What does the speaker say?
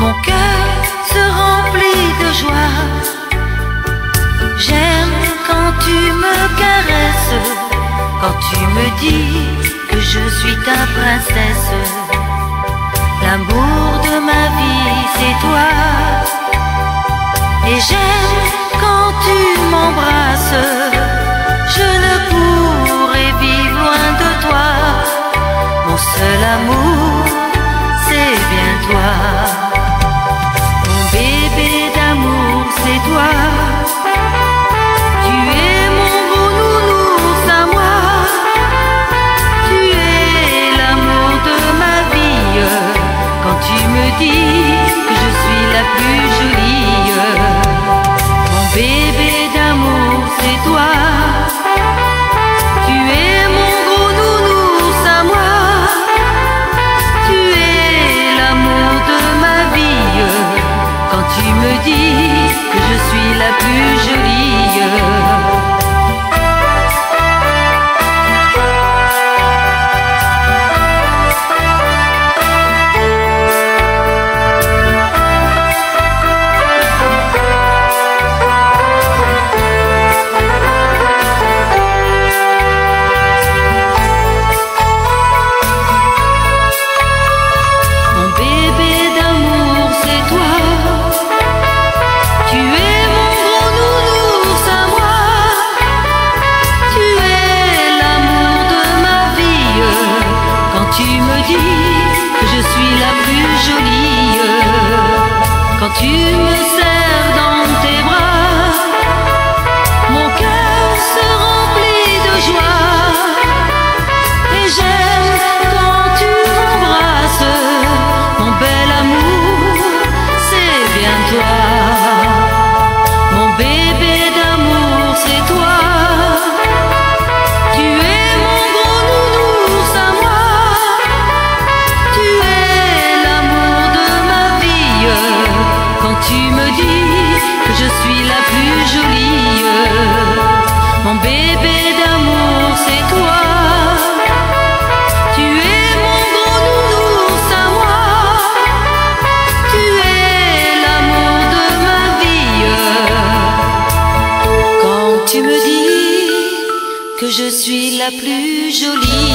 Mon cœur se remplit de joie. J'aime quand tu me caresses, quand tu me dis que je suis ta princesse. L'amour de ma vie, c'est toi. Et j'aime quand tu m'embrasses. Je ne pourrais vivre loin de toi. Mon seul amour, c'est bien toi. Tu me serres dans tes bras. Mon cœur se remplit de joie. Et j'aime quand tu m'embrasses, mon bel amour, c'est bien toi. Que je suis la plus jolie.